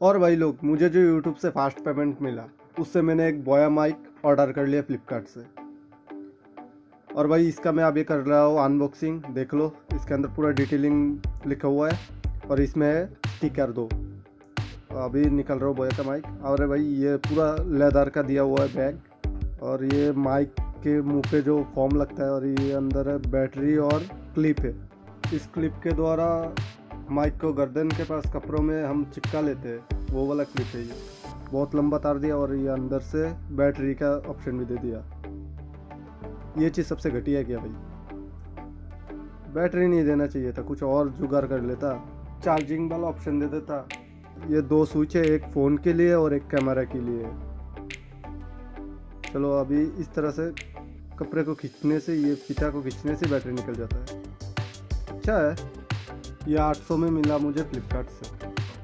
और भाई लोग, मुझे जो यूट्यूब से फास्ट पेमेंट मिला, उससे मैंने एक बोया माइक ऑर्डर कर लिया फ्लिपकार्ट से। और भाई, इसका मैं अभी कर रहा हूँ अनबॉक्सिंग देख लो, इसके अंदर पूरा डिटेलिंग लिखा हुआ है, और इसमें है स्टिकर दो। अभी निकल रहा हूँ बोया का माइक और भाई, ये पूरा लेदर का दिया हुआ है बैग और ये माइक के मुँह पे जो फॉर्म लगता है, और ये अंदर है बैटरी और क्लिप है। इस क्लिप के द्वारा माइक को गर्दन के पास कपड़ों में हम चिपका लेते हैं। वो वाला क्लिप है ये। बहुत लंबा तार दिया और ये अंदर से बैटरी का ऑप्शन भी दे दिया। ये चीज़ सबसे घटिया किया भाई? बैटरी नहीं देना चाहिए था, कुछ और जुगाड़ कर लेता। चार्जिंग वाला ऑप्शन दे देता। ये दो स्विच है, एक फ़ोन के लिए और एक कैमरा के लिए। चलो, अभी इस तरह से कपड़े को खींचने से, ये फीता को खींचने से बैटरी निकल जाता है। अच्छा है। ये 800 में मिला मुझे फ्लिपकार्ट से।